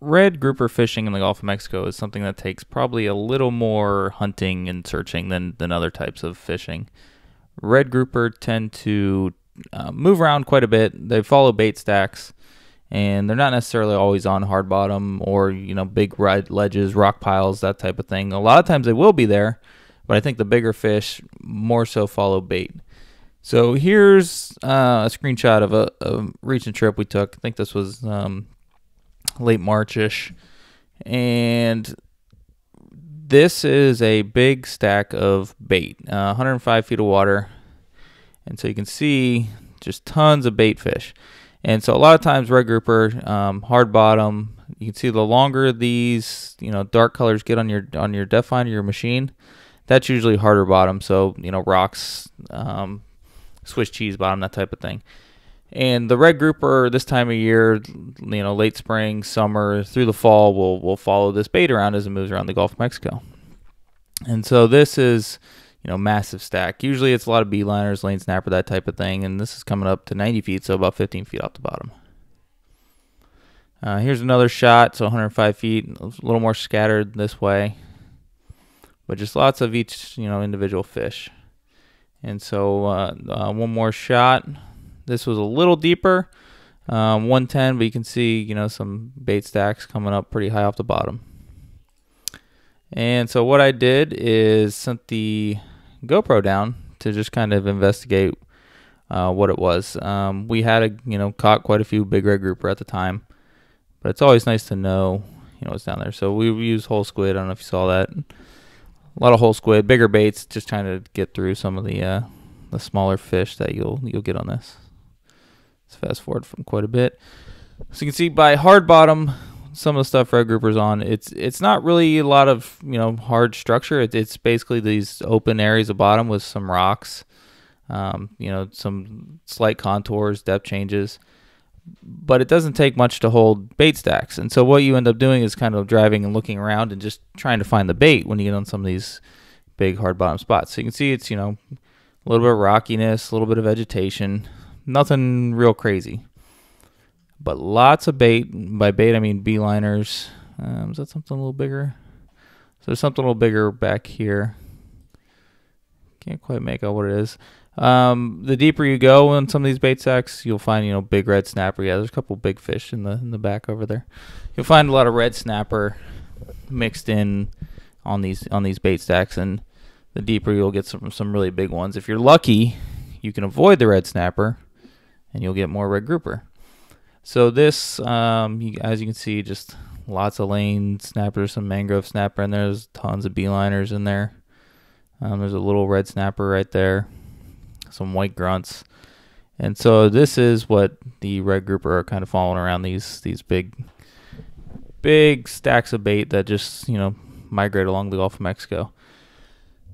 red grouper fishing in the Gulf of Mexico is something that takes probably a little more hunting and searching than, than other types of fishing. Red grouper tend to uh, move around quite a bit. They follow bait stacks, and they're not necessarily always on hard bottom or you know big red ledges, rock piles, that type of thing. A lot of times they will be there, but I think the bigger fish more so follow bait. So here's uh, a screenshot of a, a, recent trip we took. I think this was um, late Marchish, and this is a big stack of bait, uh, 105 feet of water, and so you can see just tons of bait fish. And so a lot of times red grouper, um, hard bottom. You can see the longer these, you know, dark colors get on your on your depth finder, your machine, that's usually harder bottom. So you know, rocks, um, Swiss cheese bottom, that type of thing. And the red grouper this time of year, you know, late spring, summer, through the fall, will will follow this bait around as it moves around the Gulf of Mexico. And so this is, you know, massive stack. Usually it's a lot of beeliners, lane snapper, that type of thing. And this is coming up to 90 feet, so about 15 feet off the bottom. Uh, here's another shot, so 105 feet, a little more scattered this way, but just lots of each, you know, individual fish. And so uh, uh, one more shot. This was a little deeper, um, 110, but you can see, you know, some bait stacks coming up pretty high off the bottom. And so what I did is sent the GoPro down to just kind of investigate uh, what it was. Um, we had a, you know, caught quite a few big red grouper at the time, but it's always nice to know, you know, what's down there. So we used whole squid. I don't know if you saw that a lot of whole squid, bigger baits, just trying to get through some of the uh, the smaller fish that you'll you'll get on this. Let's fast forward from quite a bit. So you can see by hard bottom, some of the stuff red groupers on, it's it's not really a lot of you know hard structure. It, it's basically these open areas of bottom with some rocks, um, you know, some slight contours, depth changes but it doesn't take much to hold bait stacks. And so what you end up doing is kind of driving and looking around and just trying to find the bait when you get on some of these big hard bottom spots. So you can see it's, you know, a little bit of rockiness, a little bit of vegetation, nothing real crazy. But lots of bait. By bait, I mean beeliners. Um, is that something a little bigger? So there's something a little bigger back here. Can't quite make out what it is. Um, the deeper you go in some of these bait sacks, you'll find you know big red snapper. Yeah, there's a couple big fish in the in the back over there. You'll find a lot of red snapper mixed in on these on these bait stacks, and the deeper you'll get some some really big ones. If you're lucky, you can avoid the red snapper, and you'll get more red grouper. So this, um, you, as you can see, just lots of lane snappers, some mangrove snapper, and there's tons of beeliners in there. Um, there's a little red snapper right there some white grunts. And so this is what the red grouper are kind of following around these these big big stacks of bait that just, you know, migrate along the Gulf of Mexico.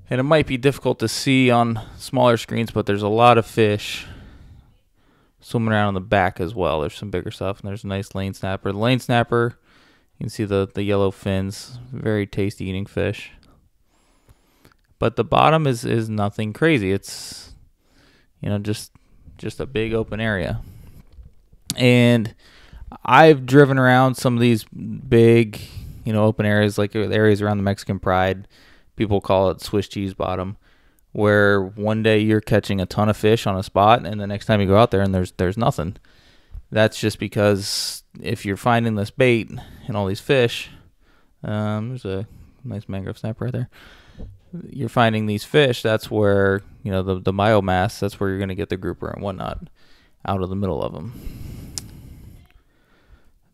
And it might be difficult to see on smaller screens, but there's a lot of fish swimming around on the back as well. There's some bigger stuff, and there's a nice lane snapper. The lane snapper, you can see the, the yellow fins, very tasty eating fish. But the bottom is, is nothing crazy. It's you know, just just a big open area. And I've driven around some of these big, you know, open areas like areas around the Mexican Pride. People call it Swiss cheese bottom, where one day you're catching a ton of fish on a spot, and the next time you go out there and there's there's nothing. That's just because if you're finding this bait and all these fish, um, there's a nice mangrove snapper right there you're finding these fish, that's where you know the the biomass. That's where you're going to get the grouper and whatnot out of the middle of them.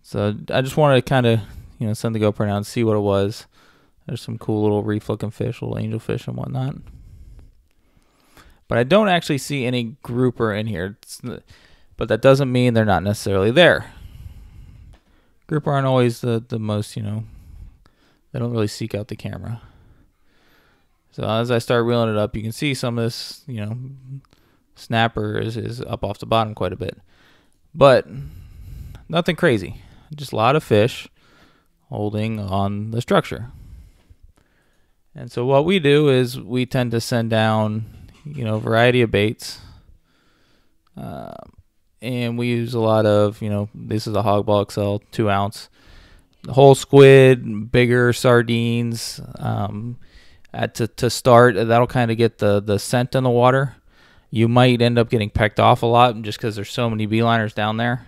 So I just wanted to kind of you know send the GoPro down and see what it was. There's some cool little reef looking fish, little angelfish and whatnot. But I don't actually see any grouper in here. but that doesn't mean they're not necessarily there. Grouper aren't always the, the most, you know, they don't really seek out the camera. So as I start reeling it up, you can see some of this, you know, snapper is, is up off the bottom quite a bit. But nothing crazy. Just a lot of fish holding on the structure. And so what we do is we tend to send down, you know, variety of baits. Uh, and we use a lot of, you know, this is a Hog Ball XL 2 ounce whole squid, bigger sardines. Um, at to to start, that'll kind of get the the scent in the water. You might end up getting pecked off a lot just because there's so many beeliners down there.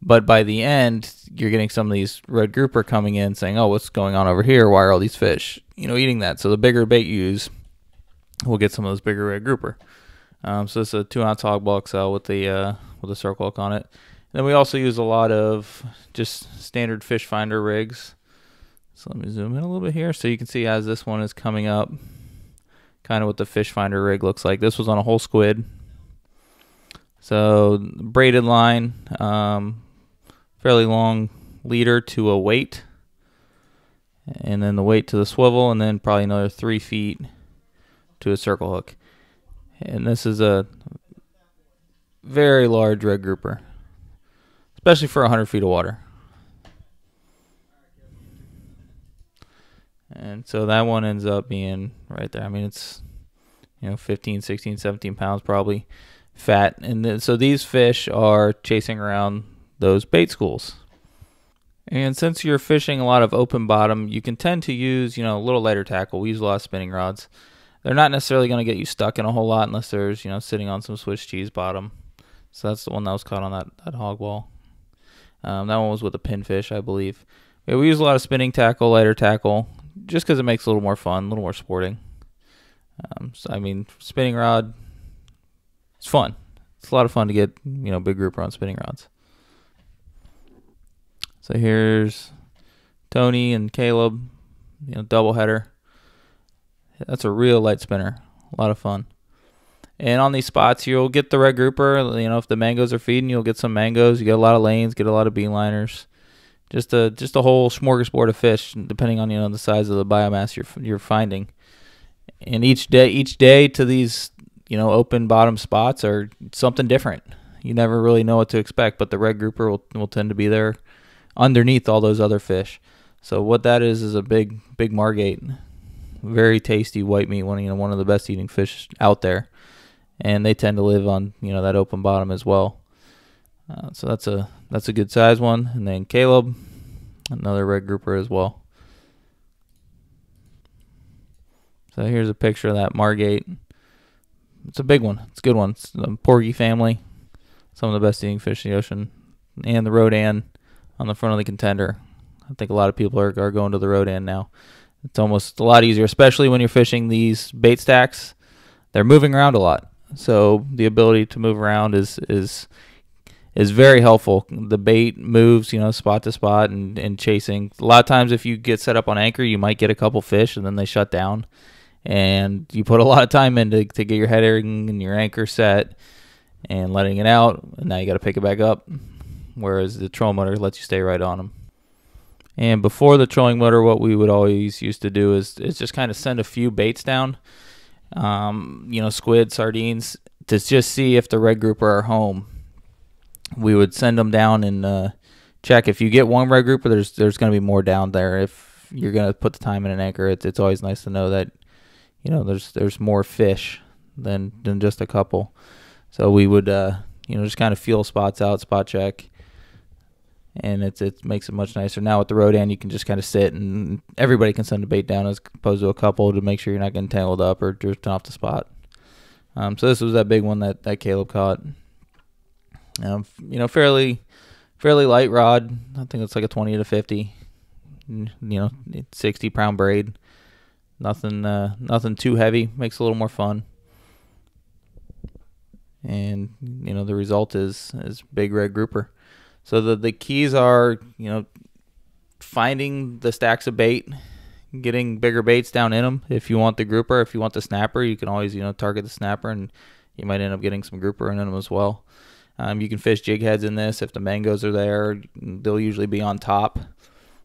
But by the end, you're getting some of these red grouper coming in saying, "Oh, what's going on over here? Why are all these fish, you know, eating that?" So the bigger bait you use, will get some of those bigger red grouper. Um, so it's a two ounce hog ball XL with the uh, with a circle hook on it. And then we also use a lot of just standard fish finder rigs. So let me zoom in a little bit here so you can see as this one is coming up, kind of what the fish finder rig looks like. This was on a whole squid. So braided line, um, fairly long leader to a weight, and then the weight to the swivel, and then probably another three feet to a circle hook. And this is a very large red grouper, especially for 100 feet of water. And so that one ends up being right there. I mean, it's, you know, 15, 16, 17 pounds probably fat. And then, so these fish are chasing around those bait schools. And since you're fishing a lot of open bottom, you can tend to use, you know, a little lighter tackle. We use a lot of spinning rods. They're not necessarily going to get you stuck in a whole lot unless there's, you know, sitting on some Swiss cheese bottom. So that's the one that was caught on that, that hog ball. Um, that one was with a pinfish, I believe. Yeah, we use a lot of spinning tackle, lighter tackle, just because it makes it a little more fun, a little more sporting. Um, so, I mean, spinning rod, it's fun. It's a lot of fun to get, you know, big grouper on spinning rods. So here's Tony and Caleb, you know, double header. That's a real light spinner. A lot of fun. And on these spots, you'll get the red grouper. You know, if the mangoes are feeding, you'll get some mangoes. You get a lot of lanes, get a lot of beeliners. Just a just a whole smorgasbord of fish, depending on you know the size of the biomass you're you're finding. And each day, each day to these you know open bottom spots are something different. You never really know what to expect, but the red grouper will will tend to be there underneath all those other fish. So what that is is a big big margate very tasty white meat, one you know one of the best eating fish out there, and they tend to live on you know that open bottom as well. Uh, so that's a that's a good size one, and then Caleb, another red grouper as well. So here's a picture of that Margate. It's a big one. It's a good one. It's the Porgy family, some of the best eating fish in the ocean, and the Rhodan on the front of the contender. I think a lot of people are, are going to the Rhodan now. It's almost a lot easier, especially when you're fishing these bait stacks. They're moving around a lot, so the ability to move around is is is very helpful. The bait moves, you know, spot to spot and, and chasing. A lot of times, if you get set up on anchor, you might get a couple fish and then they shut down. And you put a lot of time into to get your heading and your anchor set and letting it out. And now you got to pick it back up. Whereas the troll motor lets you stay right on them. And before the trolling motor, what we would always used to do is, is just kind of send a few baits down, um, you know, squid, sardines, to just see if the red grouper are home. We would send them down and uh, check. If you get one red grouper, there's there's going to be more down there. If you're going to put the time in an anchor, it's it's always nice to know that, you know, there's there's more fish than than just a couple. So we would, uh, you know, just kind of feel spots out, spot check and it's it makes it much nicer. Now with the Rhodan, you can just kind of sit and everybody can send a bait down as opposed to a couple to make sure you're not getting tangled up or drifting off the spot. Um, so this was that big one that, that Caleb caught. Um, you know, fairly fairly light rod. I think it's like a 20 to 50. You know, 60 pound braid. Nothing uh, nothing too heavy. Makes a little more fun. And you know the result is is big red grouper. So the the keys are you know finding the stacks of bait, getting bigger baits down in them. If you want the grouper, if you want the snapper, you can always you know target the snapper, and you might end up getting some grouper in them as well. Um, you can fish jig heads in this if the mangoes are there. They'll usually be on top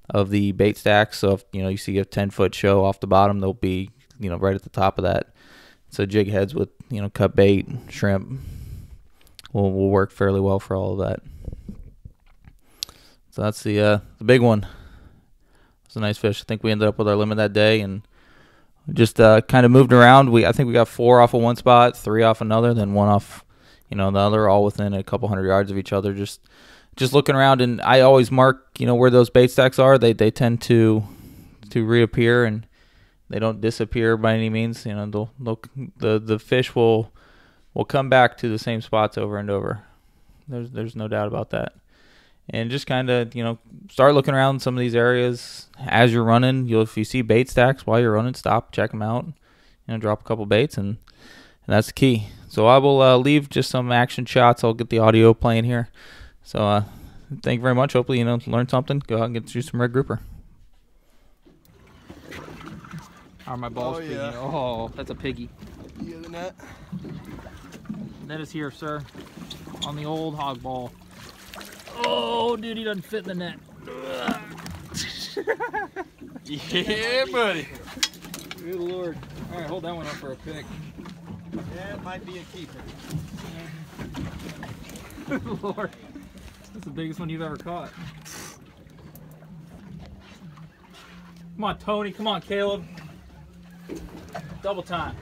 of the bait stacks. So if you know you see a ten foot show off the bottom, they'll be you know right at the top of that. So jig heads with you know cut bait, shrimp will will work fairly well for all of that. So that's the uh, the big one. It's a nice fish. I think we ended up with our limit that day and just uh, kind of moved around. We I think we got four off of one spot, three off another, then one off, you know, the other, all within a couple hundred yards of each other. Just just looking around, and I always mark you know where those bait stacks are, they they tend to to reappear and they don't disappear by any means. You know, they'll, they'll the the fish will will come back to the same spots over and over. There's there's no doubt about that. And just kind of you know start looking around some of these areas as you're running. You'll if you see bait stacks while you're running, stop, check them out. You know, drop a couple baits and and that's the key. So I will uh, leave just some action shots. I'll get the audio playing here. So uh, thank you very much. Hopefully you know learn something. Go out and get you some red grouper. Are my balls Oh, piggy? yeah. Oh, that's a piggy. You the net? Net is here, sir. On the old hog ball. Oh, dude, he doesn't fit in the net. Yeah, buddy. Good lord. All right, hold that one up for a pick. Yeah, it might be a keeper. Good lord. That's the biggest one you've ever caught. Come on, Tony. Come on, Caleb. Double time.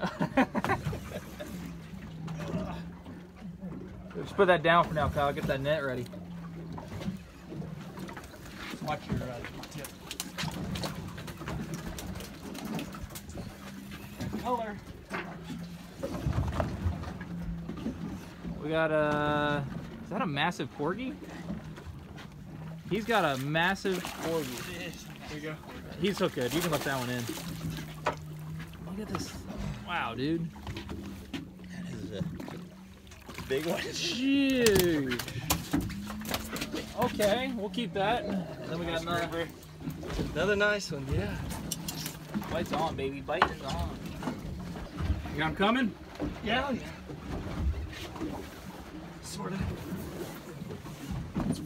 Just put that down for now, Kyle. Get that net ready. Watch your uh, tip. color. We got a. Is that a massive porgy? He's got a massive porgy. Here you go. He's so good. You can let that one in. Look at this. Wow, dude. That is a big one. Huge. Okay, we'll keep that. Then we got another. Another nice one, yeah. Lights on, baby. Bite is on. You got him coming? Yeah, oh, yeah. Sort of.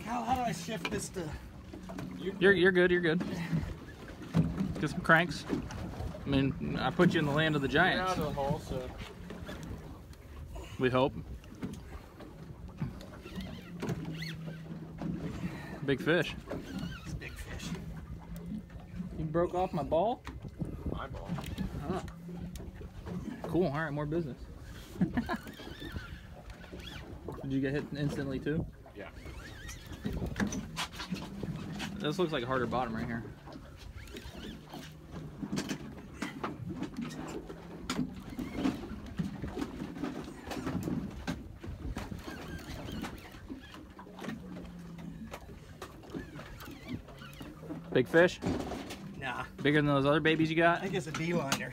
Cal, how do I shift this to? You're you're good. You're good. Get some cranks. I mean, I put you in the land of the giants. the hole, so. We hope. Big fish. It's a big fish. You broke off my ball? My ball. Huh. Cool. All right, more business. Did you get hit instantly too? Yeah. This looks like a harder bottom right here. Big fish? Nah, Bigger than those other babies you got? I got? think it's a beeliner.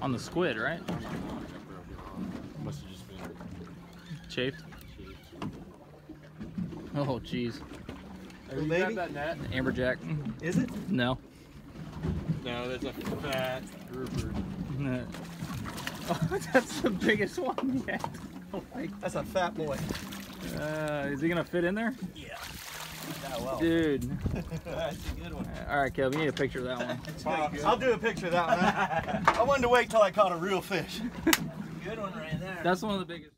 On the squid, right? Must have just been Chafed. Oh, jeez. Little baby? that net? Amberjack. Is it? No. No, that's a fat grouper. oh, that's the biggest one yet. Oh That's a fat boy. Uh, is he gonna fit in there? Yeah. That well. Dude. That's a good one. All right, Caleb, you need a picture of that one. I'll do a picture of that one. I wanted to wait till I caught a real fish. Good one right there. That's one of the biggest.